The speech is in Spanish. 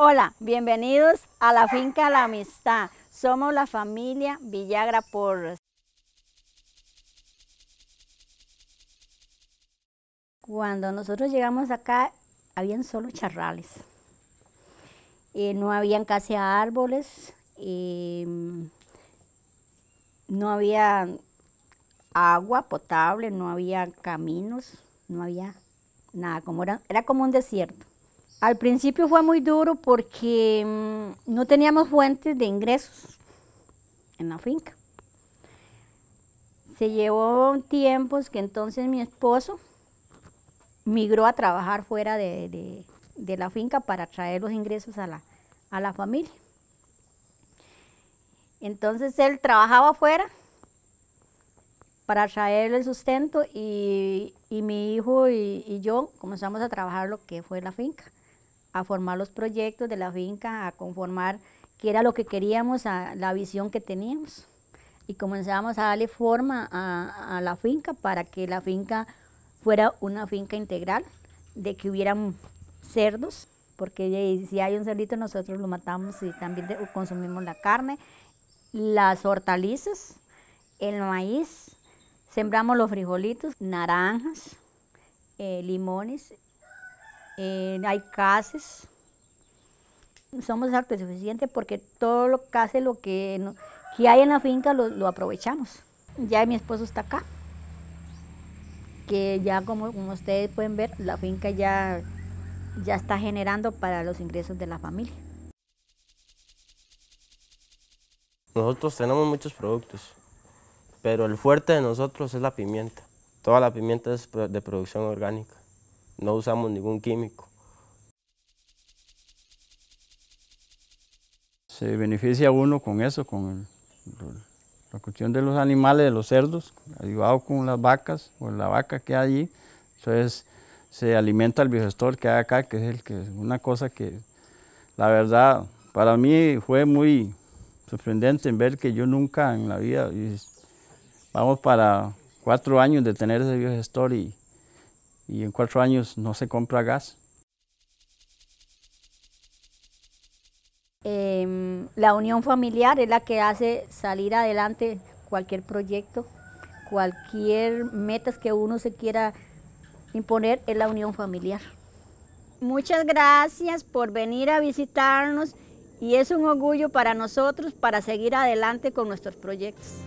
Hola, bienvenidos a la finca La Amistad. Somos la familia Villagra Porras. Cuando nosotros llegamos acá, habían solo charrales. No habían casi árboles, eh, no había agua potable, no había caminos, no había nada, como era, era como un desierto. Al principio fue muy duro porque mm, no teníamos fuentes de ingresos en la finca. Se llevó tiempos que entonces mi esposo migró a trabajar fuera de, la finca para traer los ingresos a la, a la familia. Entonces él trabajaba afuera para traer el sustento y, mi hijo y, y, yo comenzamos a trabajar lo que fue la finca a formar los proyectos de la finca, a conformar qué era lo que queríamos, a la visión que teníamos. Y comenzamos a darle forma a, la finca para que la finca fuera una finca integral, de que hubieran cerdos, porque si hay un cerdito nosotros lo matamos y también consumimos la carne, las hortalizas, el maíz, sembramos los frijolitos, naranjas, eh, limones hay cases. Somos autosuficientes porque todo lo que lo que, que hay en la finca lo, aprovechamos. Ya mi esposo está acá, que ya como, como, ustedes pueden ver, la finca ya, ya está generando para los ingresos de la familia. Nosotros tenemos muchos productos, pero el fuerte de nosotros es la pimienta. Toda la pimienta es de producción orgánica no usamos ningún químico. Se beneficia uno con eso, con la cuestión de los animales, de los cerdos, ayudado con las vacas o la vaca que hay allí. Entonces se alimenta el biogestor que hay acá, que es el que una cosa que la verdad para mí fue muy sorprendente en ver que yo nunca en la vida, vamos para cuatro años de tener ese biogestor y, y en cuatro años no se compra gas. Em, la unión familiar es la que hace salir adelante cualquier proyecto, cualquier metas que uno se quiera imponer es la unión familiar. Muchas gracias por venir a visitarnos y es un orgullo para nosotros para seguir adelante con nuestros proyectos.